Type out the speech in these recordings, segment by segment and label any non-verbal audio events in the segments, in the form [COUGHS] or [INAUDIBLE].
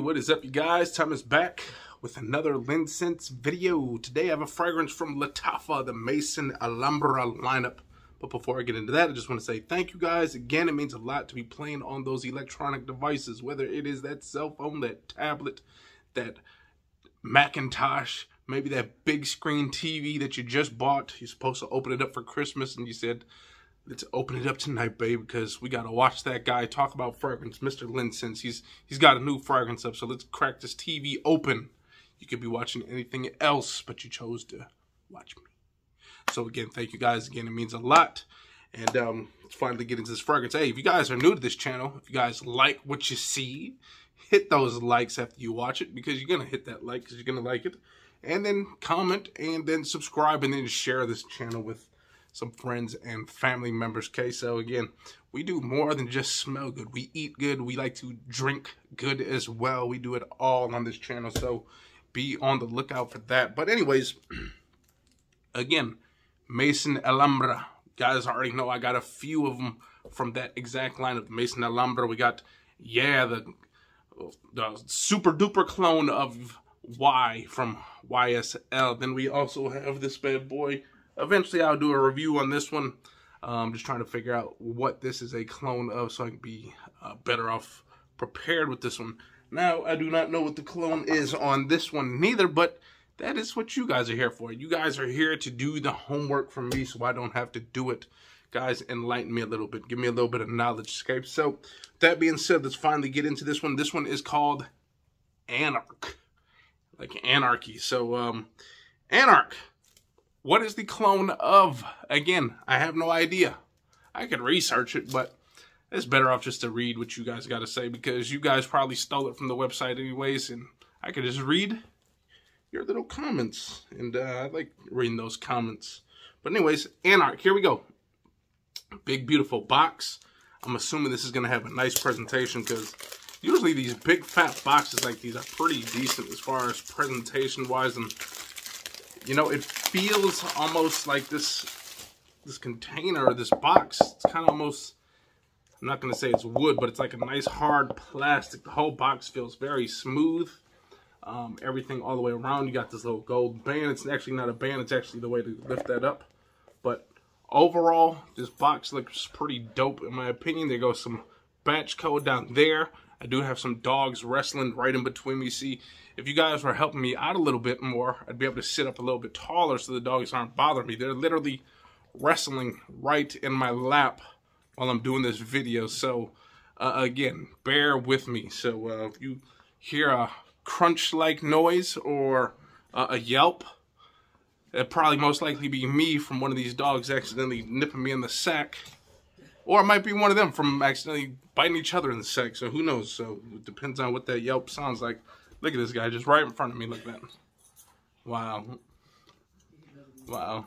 what is up you guys? Tom is back with another LinScents video. Today I have a fragrance from Lattafa, the Maison Alhambra lineup. But before I get into that, I just want to say thank you guys. Again, it means a lot to be playing on those electronic devices, whether it is that cell phone, that tablet, that Macintosh, maybe that big screen TV that you just bought. You're supposed to open it up for Christmas and you said, let's open it up tonight, babe, because we gotta watch that guy talk about fragrance, Mr. LinScents. He's he's got a new fragrance up, so let's crack this TV open. You could be watching anything else, but you chose to watch me. So again, thank you guys again. It means a lot. And um, finally get into this fragrance. Hey, if you guys are new to this channel, if you guys like what you see, hit those likes after you watch it because you're gonna hit that like because you're gonna like it, and then comment and then subscribe and then share this channel with some friends and family members. Okay, so again, we do more than just smell good. We eat good. We like to drink good as well. We do it all on this channel, so be on the lookout for that. But anyways, [CLEARS THROAT] again, Maison Alhambra. Guys already know I got a few of them from that exact line of Maison Alhambra. We got, yeah, the, the super duper clone of Y from YSL. Then we also have this bad boy eventually I'll do a review on this one. Um, just trying to figure out what this is a clone of so I can be uh, better off prepared with this one. Now, I do not know what the clone is on this one neither, but that is what you guys are here for. You guys are here to do the homework for me so I don't have to do it. Guys, enlighten me a little bit. Give me a little bit of knowledge, Skype. So, that being said, let's finally get into this one. This one is called Anarch. Like anarchy. So, um, Anarch what is the clone of? Again, I have no idea. I could research it, but it's better off just to read what you guys got to say because you guys probably stole it from the website anyways, and I could just read your little comments, and uh, I like reading those comments. But anyways, Anarch, here we go. Big, beautiful box. I'm assuming this is going to have a nice presentation because usually these big, fat boxes like these are pretty decent as far as presentation-wise and you know, it feels almost like this this container, or this box. It's kind of almost, I'm not going to say it's wood, but it's like a nice hard plastic. The whole box feels very smooth. Um, everything all the way around. You got this little gold band. It's actually not a band. It's actually the way to lift that up. But overall, this box looks pretty dope in my opinion. There goes some batch code down there. I do have some dogs wrestling right in between me. See, if you guys were helping me out a little bit more, I'd be able to sit up a little bit taller so the dogs aren't bothering me. They're literally wrestling right in my lap while I'm doing this video. So, uh, again, bear with me. So, uh, if you hear a crunch-like noise or uh, a yelp, it'd probably most likely be me from one of these dogs accidentally nipping me in the sack. Or it might be one of them from accidentally biting each other in the sex. So who knows? So it depends on what that yelp sounds like. Look at this guy just right in front of me like that. Wow. Wow.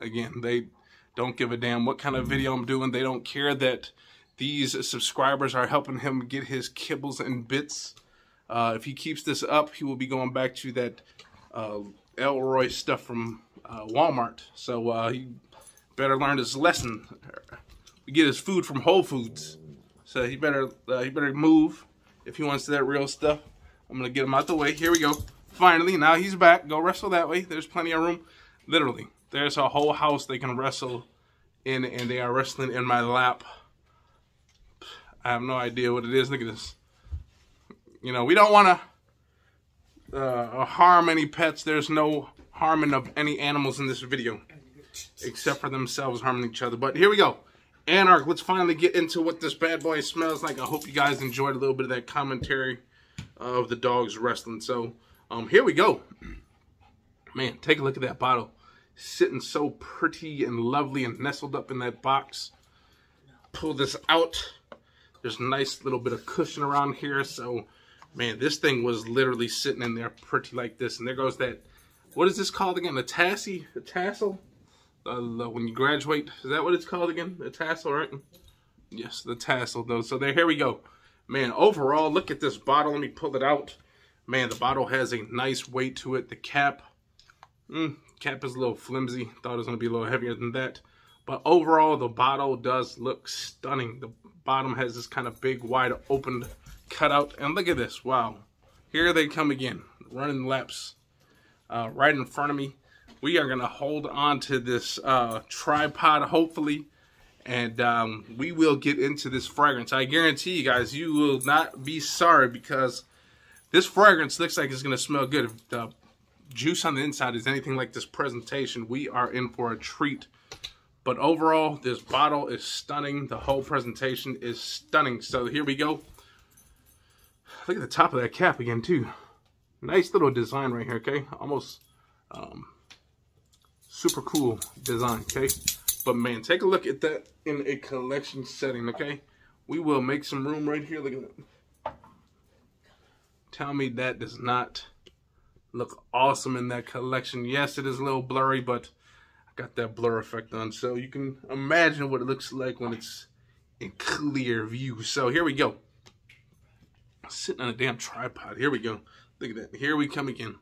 Again, they don't give a damn what kind of video I'm doing. They don't care that these subscribers are helping him get his kibbles and bits. Uh, if he keeps this up, he will be going back to that uh, Ol' Roy stuff from uh, Walmart. So uh, he better learn his lesson get his food from Whole Foods. So he better uh, he better move if he wants that real stuff. I'm gonna get him out the way. Here we go. Finally, now he's back. Go wrestle that way. There's plenty of room. Literally, there's a whole house they can wrestle in, and they are wrestling in my lap. I have no idea what it is. Look at this. You know, we don't want to uh, harm any pets. There's no harming of any animals in this video, except for themselves harming each other. But here we go. Anarch, let's finally get into what this bad boy smells like. I hope you guys enjoyed a little bit of that commentary of the dogs wrestling. So, um, here we go. [CLEARS THROAT] Man, take a look at that bottle. Sitting so pretty and lovely and nestled up in that box. Pull this out. There's a nice little bit of cushion around here. So, man, this thing was literally sitting in there pretty like this. And there goes that, what is this called again? A tassy? A tassel? Uh, when you graduate. Is that what it's called again? The tassel, right? Yes, the tassel, though. So there, here we go. Man, overall, look at this bottle. Let me pull it out. Man, the bottle has a nice weight to it. The cap, mm, cap is a little flimsy. Thought it was going to be a little heavier than that. But overall, the bottle does look stunning. The bottom has this kind of big, wide open cutout. And look at this. Wow. Here they come again, running laps uh, right in front of me. We are going to hold on to this uh, tripod, hopefully, and um, we will get into this fragrance. I guarantee you guys, you will not be sorry because this fragrance looks like it's going to smell good. If the juice on the inside is anything like this presentation, we are in for a treat. But overall, this bottle is stunning. The whole presentation is stunning. So here we go. Look at the top of that cap again, too. Nice little design right here, okay? Almost um, super cool design, okay? But man, take a look at that in a collection setting, okay? We will make some room right here. Look at that. Tell me that does not look awesome in that collection. Yes, it is a little blurry, but I got that blur effect on. So you can imagine what it looks like when it's in clear view. So here we go. Sitting on a damn tripod. Here we go. Look at that. Here we come again.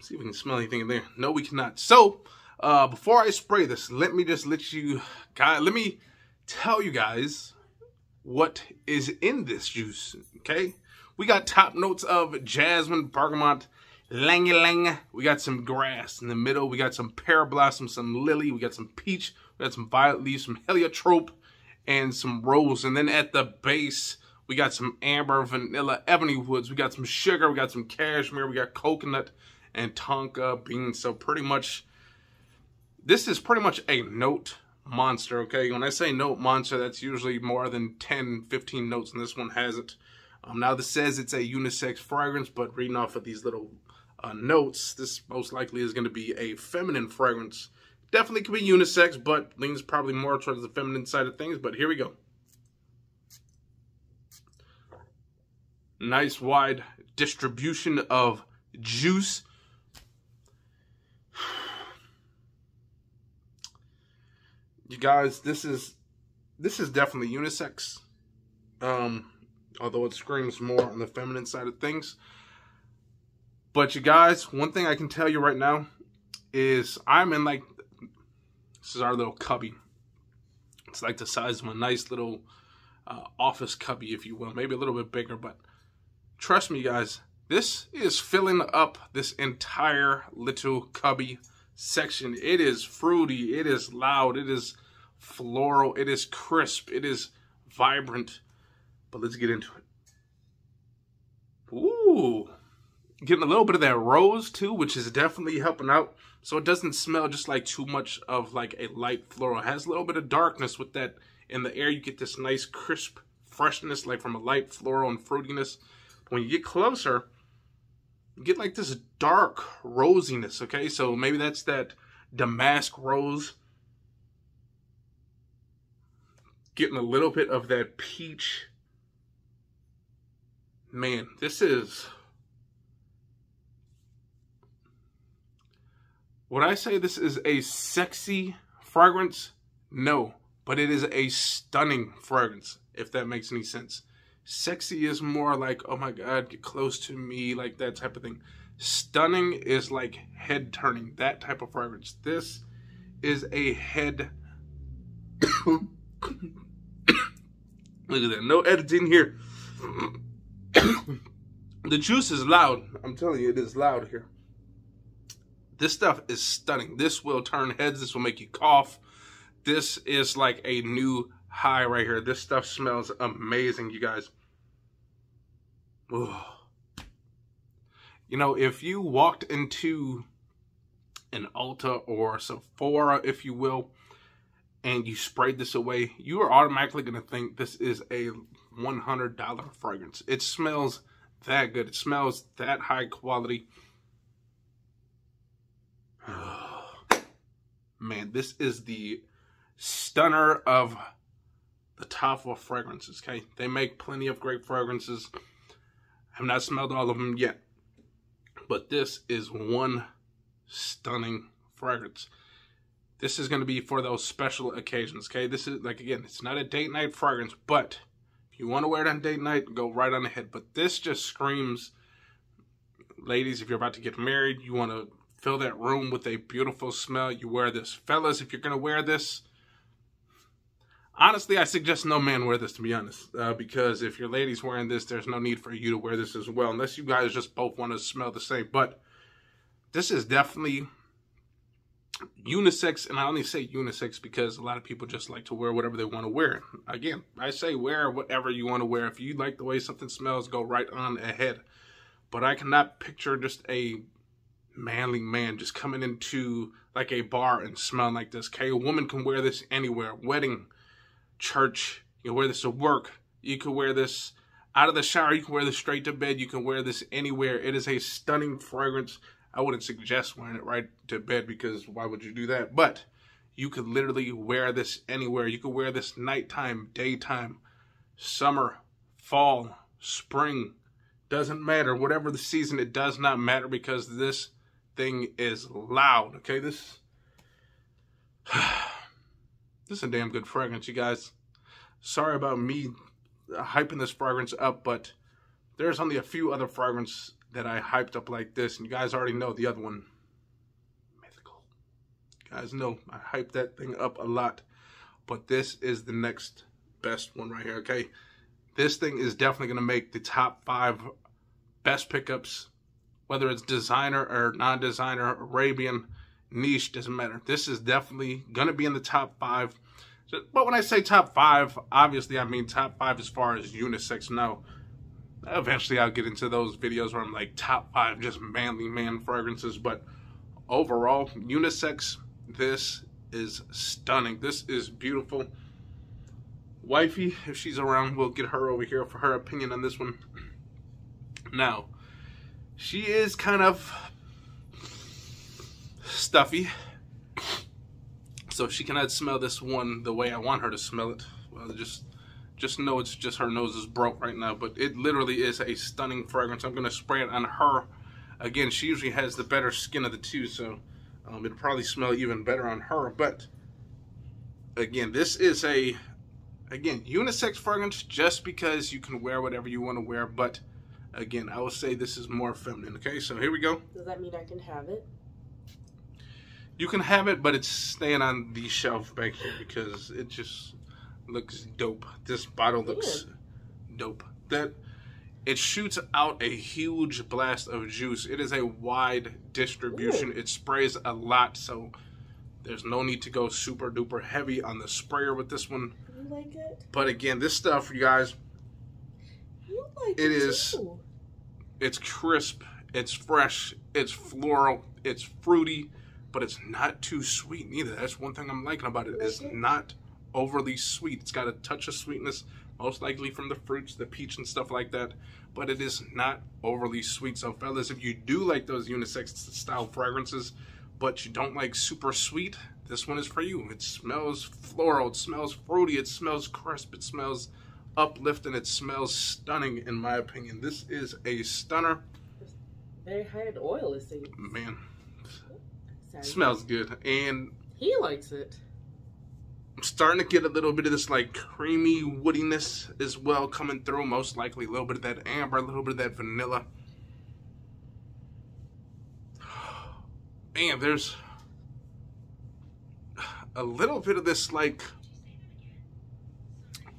See if we can smell anything in there. No, we cannot. So, uh, before I spray this, let me just let you guys, let me tell you guys what is in this juice, okay? We got top notes of jasmine, bergamot, ylang ylang. We got some grass in the middle. We got some pear blossom, some lily. We got some peach. We got some violet leaves, some heliotrope, and some rose. And then at the base, we got some amber, vanilla, ebony woods. We got some sugar. We got some cashmere. We got coconut and tonka beans. So pretty much, this is pretty much a note monster, okay? When I say note monster, that's usually more than 10, 15 notes, and this one has it. Um, now, this says it's a unisex fragrance, but reading off of these little uh, notes, this most likely is going to be a feminine fragrance. Definitely could be unisex, but leans probably more towards the feminine side of things, but here we go. nice wide distribution of juice. You guys, this is this is definitely unisex. Um, although it screams more on the feminine side of things. But you guys, one thing I can tell you right now is I'm in like this is our little cubby. It's like the size of a nice little uh, office cubby, if you will. Maybe a little bit bigger, but Trust me, guys, this is filling up this entire little cubby section. It is fruity, it is loud, it is floral, it is crisp, it is vibrant. But let's get into it. Ooh, getting a little bit of that rose too, which is definitely helping out. So it doesn't smell just like too much of like a light floral. It has a little bit of darkness with that in the air. You get this nice crisp freshness like from a light floral and fruitiness when you get closer, you get like this dark rosiness, okay? So maybe that's that damask rose. Getting a little bit of that peach. Man, this is... Would I say this is a sexy fragrance? No, but it is a stunning fragrance, if that makes any sense. Sexy is more like, oh my God, get close to me, like that type of thing. Stunning is like head turning, that type of fragrance. This is a head. [COUGHS] Look at that. No editing here. [COUGHS] the juice is loud. I'm telling you, it is loud here. This stuff is stunning. This will turn heads. This will make you cough. This is like a new high right here. This stuff smells amazing, you guys. Ugh. You know, if you walked into an Ulta or Sephora, if you will, and you sprayed this away, you are automatically going to think this is a $100 fragrance. It smells that good. It smells that high quality. [SIGHS] Man, this is the stunner of the top of fragrances, okay? They make plenty of great fragrances. I've not smelled all of them yet. But this is one stunning fragrance. This is going to be for those special occasions, okay? This is, like, again, it's not a date night fragrance, but if you want to wear it on date night, go right on ahead. But this just screams, ladies, if you're about to get married, you want to fill that room with a beautiful smell, you wear this. Fellas, if you're going to wear this, honestly, I suggest no man wear this to be honest, uh, because if your lady's wearing this, there's no need for you to wear this as well, unless you guys just both want to smell the same. But this is definitely unisex, and I only say unisex because a lot of people just like to wear whatever they want to wear. Again, I say wear whatever you want to wear. If you like the way something smells, go right on ahead. But I cannot picture just a manly man just coming into like a bar and smelling like this. Okay, a woman can wear this anywhere, wedding, church. You can wear this to work. You can wear this out of the shower. You can wear this straight to bed. You can wear this anywhere. It is a stunning fragrance. I wouldn't suggest wearing it right to bed because why would you do that? But you could literally wear this anywhere. You could wear this nighttime, daytime, summer, fall, spring. Doesn't matter. Whatever the season, it does not matter because this thing is loud. Okay, this [SIGHS] this is a damn good fragrance, you guys. Sorry about me hyping this fragrance up, but there's only a few other fragrances that I hyped up like this, and you guys already know the other one. Mythical. You guys know I hyped that thing up a lot, but this is the next best one right here, okay? This thing is definitely going to make the top five best pickups whether it's designer or non-designer, Arabian, niche, doesn't matter. This is definitely going to be in the top five. But when I say top five, obviously I mean top five as far as unisex. No, eventually I'll get into those videos where I'm like top five just manly man fragrances. But overall, unisex, this is stunning. This is beautiful. Wifey, if she's around, we'll get her over here for her opinion on this one. [CLEARS THROAT] Now, she is kind of stuffy. So she cannot smell this one the way I want her to smell it. Well, just just know it's just her nose is broke right now. But it literally is a stunning fragrance. I'm to spray it on her. Again, she usually has the better skin of the two, so um, it'll probably smell even better on her. But again, this is a, again, unisex fragrance just because you can wear whatever you want to wear. But Again, I will say this is more feminine. Okay, so here we go. Does that mean I can have it? You can have it, but it's staying on the shelf back here because it just looks dope. This bottle looks dope. That it shoots out a huge blast of juice. It is a wide distribution. It sprays a lot, so there's no need to go super duper heavy on the sprayer with this one. You like it? But again, this stuff, you guys, you like it, it is. Too. It's crisp, it's fresh, it's floral, it's fruity, but it's not too sweet neither. That's one thing I'm liking about it. It's not overly sweet. It's got a touch of sweetness, most likely from the fruits, the peach and stuff like that, but it is not overly sweet. So fellas, if you do like those unisex style fragrances, but you don't like super sweet, this one is for you. It smells floral, it smells fruity, it smells crisp, it smells uplifting. It smells stunning, in my opinion. This is a stunner. Very high in oil, it seems. Man, smells good, and he likes it. I'm starting to get a little bit of this like creamy woodiness as well coming through. Most likely a little bit of that amber, a little bit of that vanilla. [SIGHS] Man, there's a little bit of this like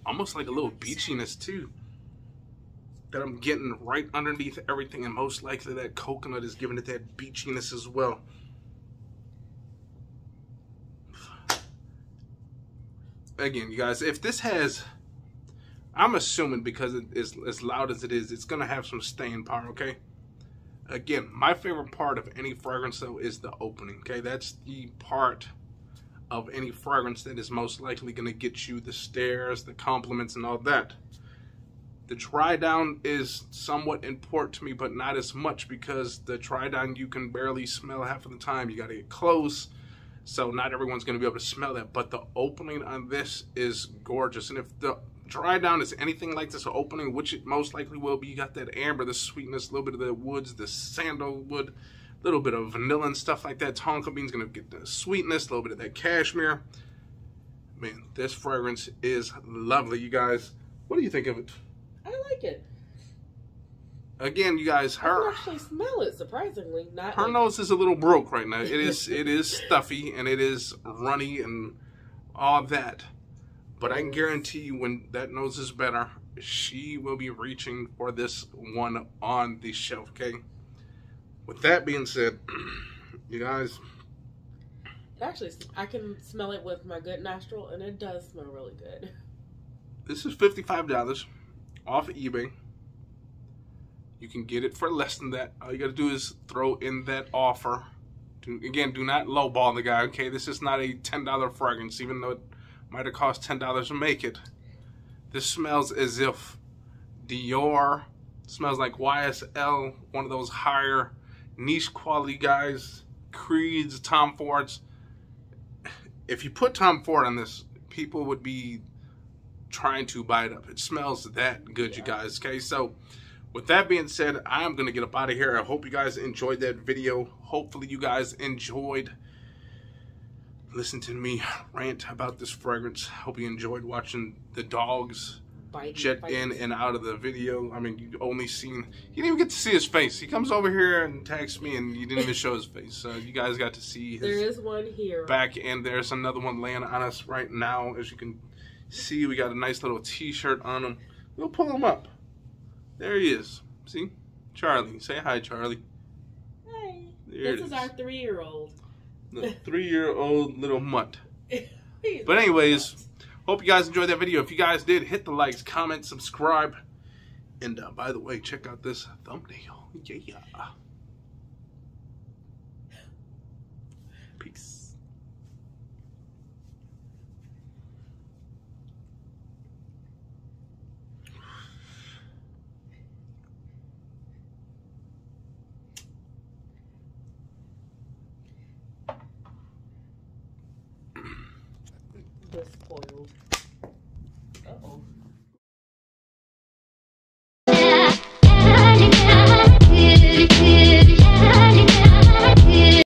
almost like a little beachiness too that I'm getting right underneath everything and most likely that coconut is giving it that beachiness as well. Again, you guys, if this has, I'm assuming because it is as loud as it is, it's going to have some staying power, okay? Again, my favorite part of any fragrance though is the opening, okay? That's the part of any fragrance that is most likely going to get you the stares, the compliments, and all that. The dry down is somewhat important to me, but not as much because the dry down you can barely smell half of the time. You got to get close, so not everyone's going to be able to smell that. But the opening on this is gorgeous, and if the dry down is anything like this opening, which it most likely will be, you got that amber, the sweetness, a little bit of the woods, the sandalwood, a little bit of vanilla and stuff like that. Tonka bean's gonna get the sweetness, a little bit of that cashmere. Man, this fragrance is lovely, you guys. What do you think of it? I like it. Again, you guys, her I can actually smell it surprisingly. Not her like... nose is a little broke right now. It is [LAUGHS] it is stuffy and it is runny and all that. But I can guarantee you when that nose is better, she will be reaching for this one on the shelf, okay? With that being said, [CLEARS THROAT] you guys, Actually, I can smell it with my good nostril, and it does smell really good. this is $55 off of eBay. You can get it for less than that. All you gotta do is throw in that offer. Do, again, do not lowball the guy, okay? This is not a $10 fragrance, even though it might have cost $10 to make it. This smells as if Dior smells like YSL, one of those higher niche quality guys, Creeds, Tom Fords. If you put Tom Ford on this, people would be trying to buy it up. It smells that good, you guys. Okay, so with that being said, I'm gonna get up out of here. I hope you guys enjoyed that video. Hopefully, you guys enjoyed listening to me rant about this fragrance. Hope you enjoyed watching the dogs jet in and out of the video. I mean, you only seen you didn't even get to see his face. He comes over here and texts me, and you didn't even show his face. So you guys got to see There his is one here. back, and there's another one laying on us right now. As you can see, we got a nice little T-shirt on him. We'll pull him up. There he is. See, Charlie. Say hi, Charlie. Hey, There this is our three-year-old. The three-year-old little mutt. [LAUGHS] But anyways, hope you guys enjoyed that video. If you guys did, hit the likes, comment, subscribe. And uh, by the way, check out this thumbnail. Yeah. [LAUGHS] Peace. The spoiled.